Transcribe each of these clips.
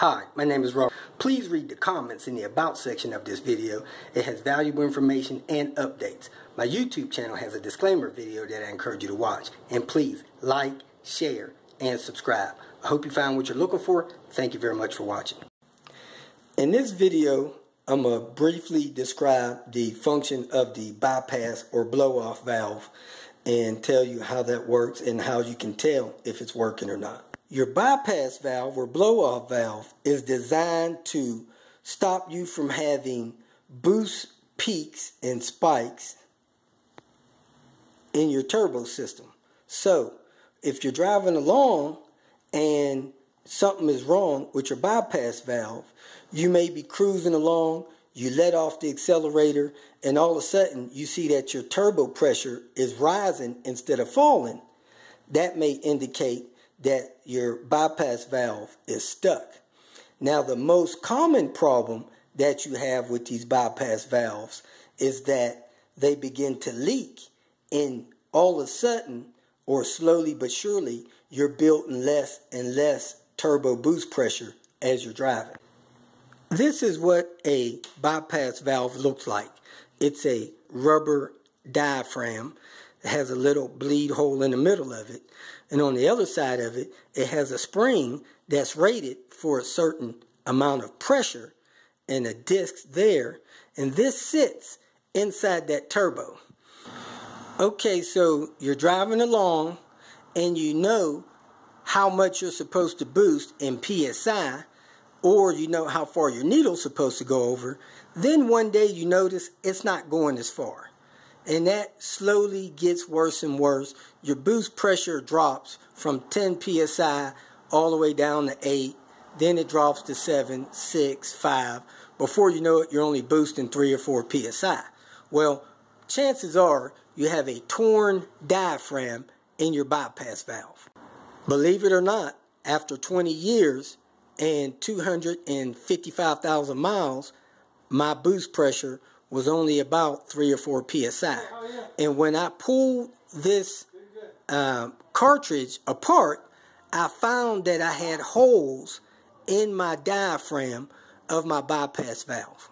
Hi, my name is Robert. Please read the comments in the About section of this video. It has valuable information and updates. My YouTube channel has a disclaimer video that I encourage you to watch. And please like, share, and subscribe. I hope you found what you're looking for. Thank you very much for watching. In this video, I'm going to briefly describe the function of the bypass or blow-off valve and tell you how that works and how you can tell if it's working or not. Your bypass valve or blow off valve is designed to stop you from having boost peaks and spikes in your turbo system. So, if you're driving along and something is wrong with your bypass valve, you may be cruising along, you let off the accelerator, and all of a sudden you see that your turbo pressure is rising instead of falling. That may indicate that your bypass valve is stuck. Now, the most common problem that you have with these bypass valves is that they begin to leak, and all of a sudden, or slowly but surely, you're building less and less turbo boost pressure as you're driving. This is what a bypass valve looks like. It's a rubber diaphragm. It has a little bleed hole in the middle of it. And on the other side of it, it has a spring that's rated for a certain amount of pressure and a disc there. And this sits inside that turbo. Okay, so you're driving along and you know how much you're supposed to boost in PSI, or you know how far your needle's supposed to go over. Then one day you notice it's not going as far and that slowly gets worse and worse. Your boost pressure drops from 10 psi all the way down to 8. Then it drops to 7, 6, 5. Before you know it, you're only boosting 3 or 4 psi. Well, chances are you have a torn diaphragm in your bypass valve. Believe it or not, after 20 years and 255,000 miles, my boost pressure was only about three or four psi. And when I pulled this uh, cartridge apart, I found that I had holes in my diaphragm of my bypass valve.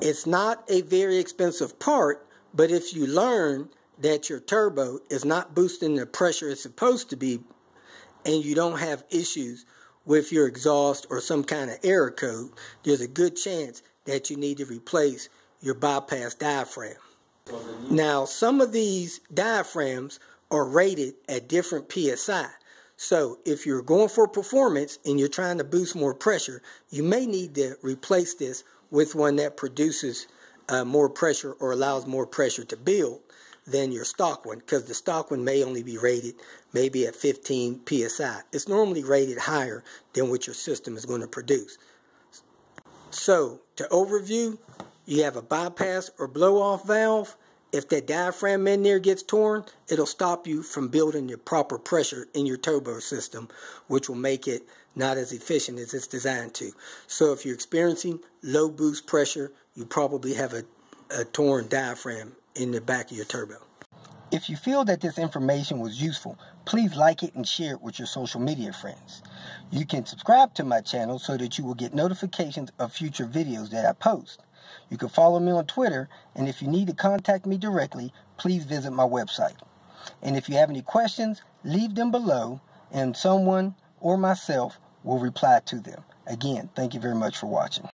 It's not a very expensive part, but if you learn that your turbo is not boosting the pressure it's supposed to be, and you don't have issues with your exhaust or some kind of error code, there's a good chance that you need to replace your bypass diaphragm. Now, some of these diaphragms are rated at different PSI. So if you're going for performance and you're trying to boost more pressure, you may need to replace this with one that produces uh, more pressure or allows more pressure to build than your stock one because the stock one may only be rated maybe at 15 psi. It's normally rated higher than what your system is going to produce. So to overview, you have a bypass or blow off valve. If that diaphragm in there gets torn, it'll stop you from building your proper pressure in your turbo system, which will make it not as efficient as it's designed to. So if you're experiencing low boost pressure, you probably have a, a torn diaphragm in the back of your turbo. If you feel that this information was useful, please like it and share it with your social media friends. You can subscribe to my channel so that you will get notifications of future videos that I post. You can follow me on Twitter, and if you need to contact me directly, please visit my website. And if you have any questions, leave them below, and someone or myself will reply to them. Again, thank you very much for watching.